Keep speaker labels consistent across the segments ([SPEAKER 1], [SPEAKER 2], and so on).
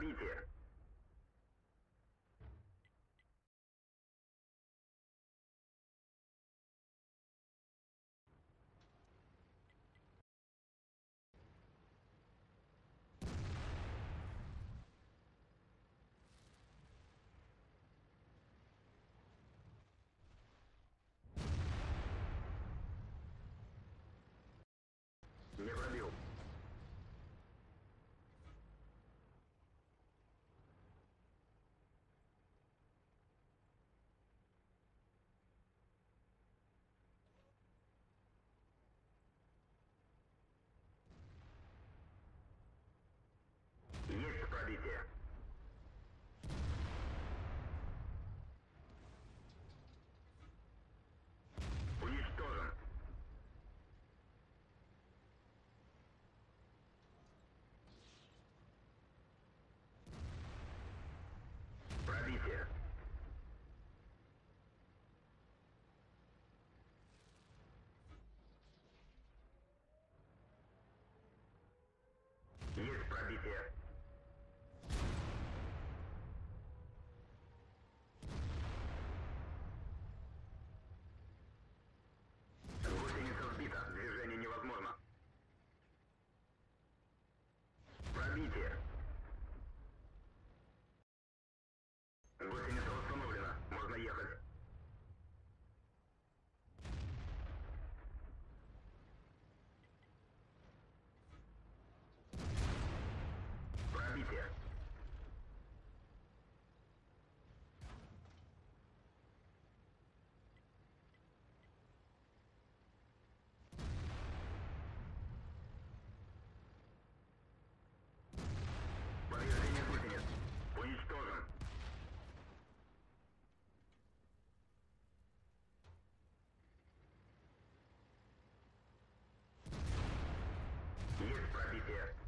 [SPEAKER 1] события. орбите. Уничтожен. Пробитие. Есть пробитие. Пробитие. Повреждение гусениц. Уничтожен. Есть пробитие.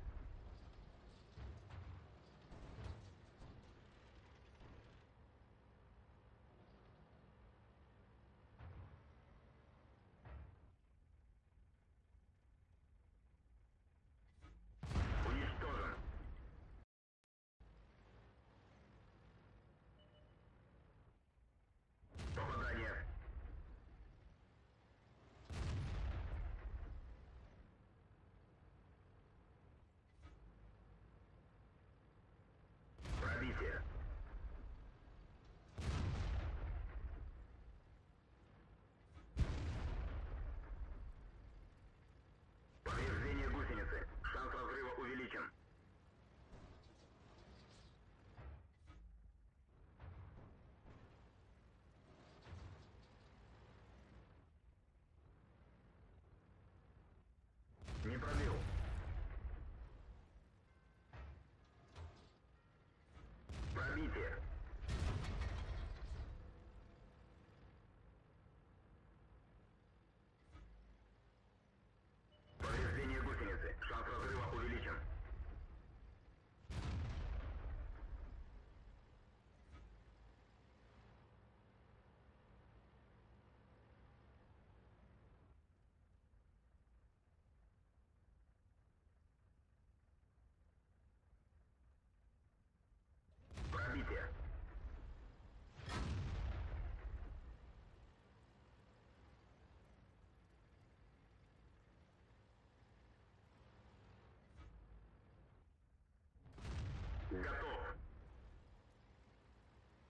[SPEAKER 1] easier.